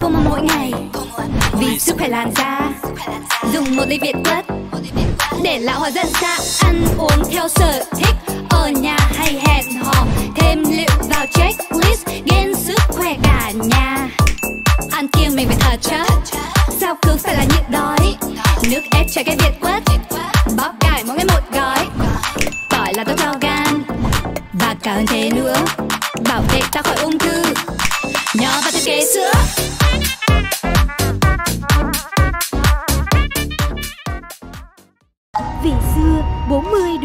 dùng Puma mỗi ngày Vì sức khỏe làn da, Dùng một ly Việt quất Để lão hóa dần xa Ăn uống theo sở thích. Ở nhà hay hẹn hò, Thêm liệu vào checklist, ghen sức khỏe cả nhà. Ăn kiêng mình phải thật chất Sao cứ phải là nhịn đói? Nước ép trái cây Việt quất Bóp cải mỗi ngày một gói. Tỏi là tốt cho gan Và cả hơn thế nữa, Bảo vệ ta khỏi ung thư. Nho và thiết kế sữa.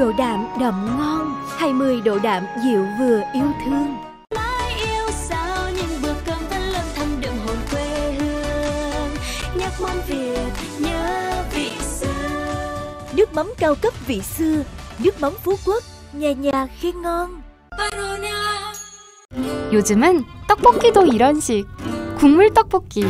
độ đạm đậm ngon 20 độ đạm dịu vừa yêu thương mãi yêu sao nhưng bữa cơm vẫn lâm thầm đượm hồn quê hương nhắc món việt nhớ vị xưa Nước mắm cao cấp vị xưa Nước mắm phú quốc Nhà nhà khen ngon Barona 요즘은 떡볶이도 이런 식. 국물 떡볶이.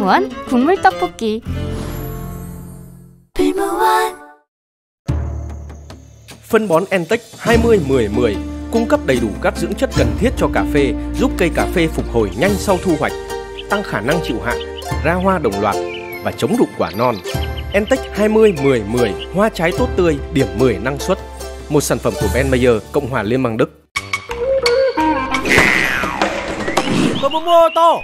풀무원 국물 떡볶이. Phân bón Entech 20-10-10 cung cấp đầy đủ các dưỡng chất cần thiết cho cà phê, giúp cây cà phê phục hồi nhanh sau thu hoạch, tăng khả năng chịu hạn, ra hoa đồng loạt và chống rụng quả non. Entech 20-10-10 hoa trái tốt tươi, điểm 10 năng suất. Một sản phẩm của Ben Mayer, Cộng hòa Liên bang Đức. Tôi muốn mua ô tô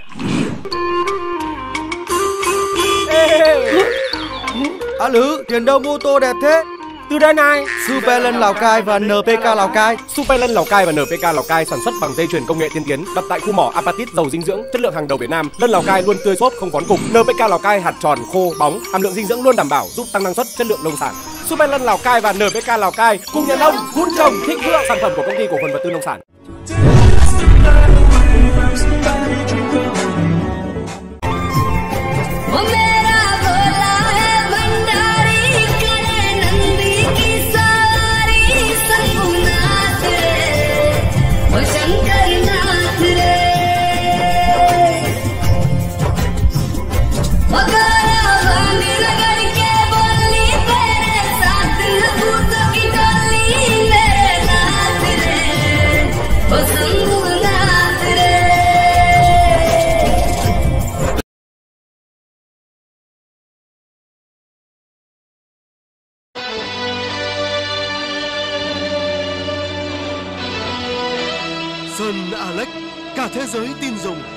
À Lứ, tiền đâu mua tô đẹp thế? Từ đây này Superland Lào Cai và NPK Lào Cai Superland Lào Cai và NPK Lào Cai sản xuất bằng dây chuyền công nghệ tiên tiến đặt tại khu mỏ apatit giàu dinh dưỡng chất lượng hàng đầu Việt Nam. Lân Lào Cai luôn tươi xốp không vón cục. NPK Lào Cai hạt tròn khô bóng, hàm lượng dinh dưỡng luôn đảm bảo giúp tăng năng suất chất lượng nông sản. Superland Lào Cai và NPK Lào Cai cùng nhà nông vun trồng thịnh vượng sản phẩm của công ty cổ phần vật tư nông sản. Sơn Alex, cả thế giới tin dùng.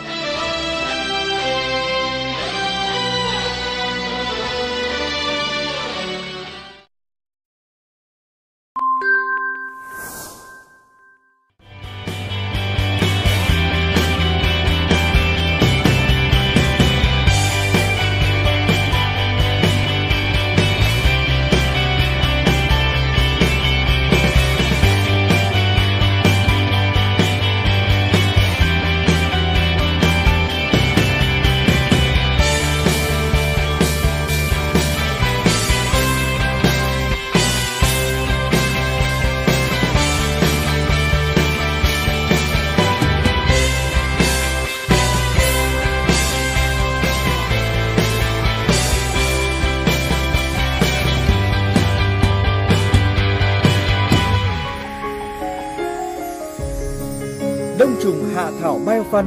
Thảo Biofun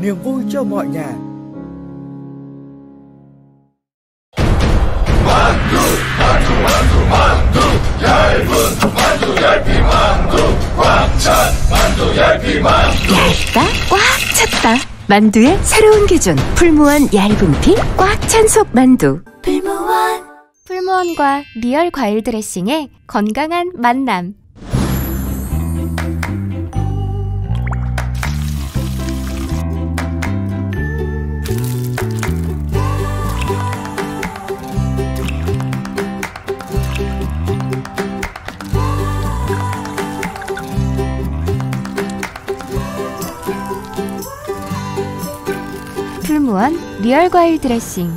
Niềm vui cho mọi nhà. 얇다 꽉 찼다. 만두의 새로운 기준 풀무원 얇은 피꽉 찬 속 만두. 풀무원과 리얼 과일 드레싱의 건강한 만남. 풀무원 리얼 과일 드레싱.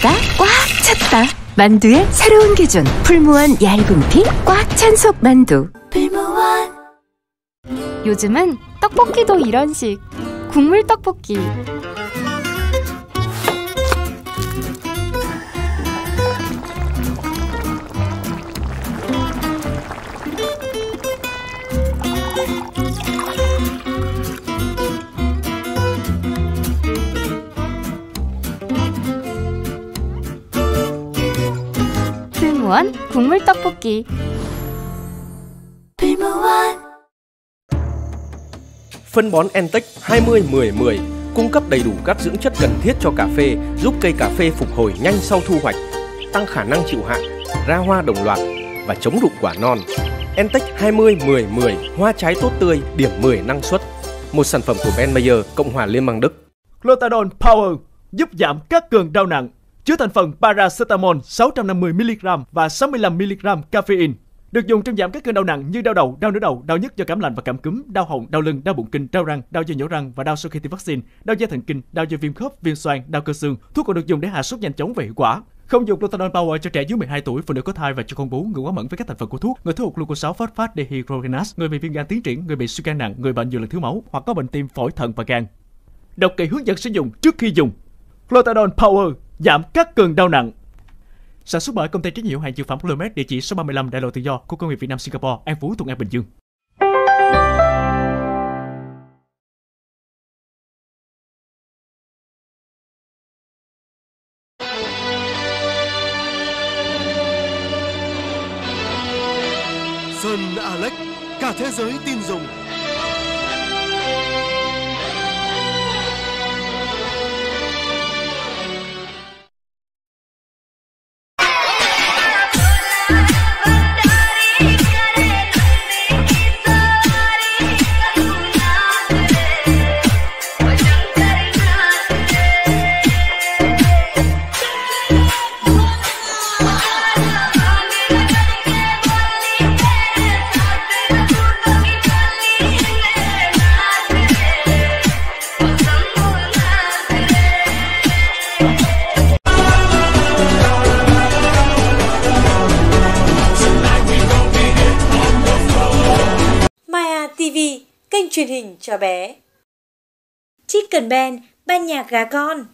가꽉 찼다. 만두의 새로운 기준. 풀무원 얇은 피꽉찬 속 만두. 요즘은 떡볶이도 이런 식. 국물 떡볶이. 풀무원 국물 떡볶이. Phân bón Entech 20 10 10 cung cấp đầy đủ các dưỡng chất cần thiết cho cà phê, giúp cây cà phê phục hồi nhanh sau thu hoạch, tăng khả năng chịu hạn, ra hoa đồng loạt và chống rụng quả non. Entech 20 10 10 hoa trái tốt tươi, điểm 10 năng suất. Một sản phẩm của Ben Mayer, Cộng hòa Liên bang Đức. Clotadone Power giúp giảm các cơn đau nặng, chứa thành phần paracetamol 650mg và 65mg caffeine. Được dùng trong giảm các cơn đau nặng như đau đầu, đau nửa đầu, đau nhức do cảm lạnh và cảm cúm, đau họng, đau lưng, đau bụng kinh, đau răng, đau do nhổ răng và đau sau khi tiêm vaccine, đau da thần kinh, đau do viêm khớp, viêm xoang, đau cơ xương. Thuốc còn được dùng để hạ sốt nhanh chóng và hiệu quả. Không dùng Glutathione Power cho trẻ dưới 12 tuổi, phụ nữ có thai và cho con bú, người quá mẫn với các thành phần của thuốc, người thiếu hụt glucose 6 phosphate dehydrogenase, người bị viêm gan tiến triển, người bị suy gan nặng, người bệnh nhiều lần thiếu máu hoặc có bệnh tim, phổi, thận và gan. Đọc kỹ hướng dẫn sử dụng trước khi dùng. Glutathione Power giảm các cơn đau nặng. Sản xuất bởi công ty trách nhiệm hữu hạn dược phẩm Clomet địa chỉ số 35 Đại lộ Tự do, khu công nghiệp Việt Nam Singapore, An Phú, Thuận An, Bình Dương. Sơn Alex, cả thế giới tin dùng. Truyền hình cho bé. Chicken Band, ban nhạc gà con.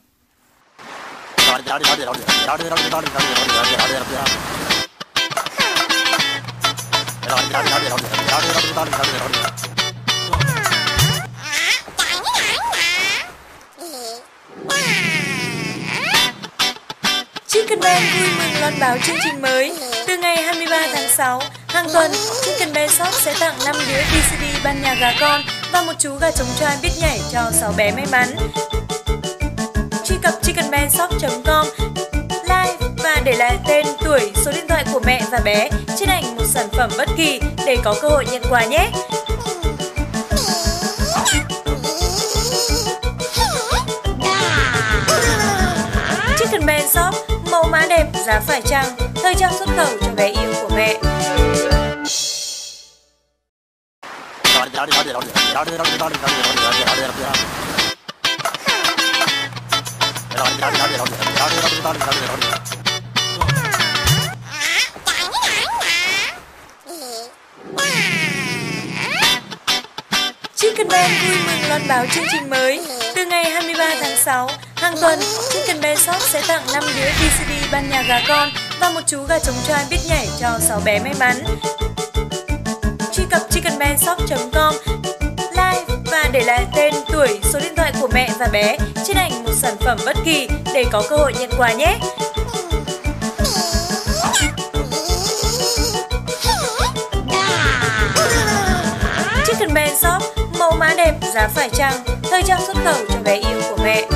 Chicken Band vui mừng loan báo chương trình mới. Từ ngày 23 tháng 6, hàng tuần, Chicken bé Shop sẽ tặng 5 đĩa VCD ban nhạc gà con và một chú gà trống trai biết nhảy cho 6 bé may mắn. Truy cập chickenbandshop.com like và để lại tên, tuổi, số điện thoại của mẹ và bé trên ảnh một sản phẩm bất kỳ để có cơ hội nhận quà nhé. Chicken Band Shop, mẫu mã đẹp, giá phải chăng, thời trang xuất khẩu cho bé yêu của mẹ. Chicken Ben vui mừng loan báo chương trình mới. Từ ngày 23 tháng 6, hàng tuần, Chicken Ben Shop sẽ tặng 5 đĩa VCD ban nhạc gà con và một chú gà trống trai biết nhảy cho 6 bé may mắn. Truy cập chickenbandshop.com like và để lại tên, tuổi, số điện thoại của mẹ và bé trên ảnh một sản phẩm bất kỳ để có cơ hội nhận quà nhé. Chicken Band Shop, mẫu mã đẹp, giá phải chăng, thời trang xuất khẩu cho bé yêu của mẹ.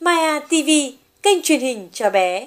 Maya TV, kênh truyền hình cho bé.